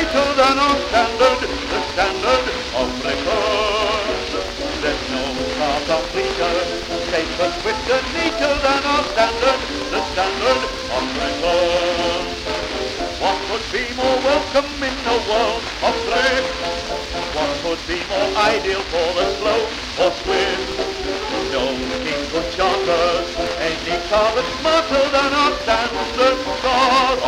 they too are standard, the standard of record. There's no far completer, statement with the neater than our standard, the standard of record. What could be more welcome in the world of thrift? What could be more ideal for the slow or swift? No king could charter any car that's smarter than our standard God.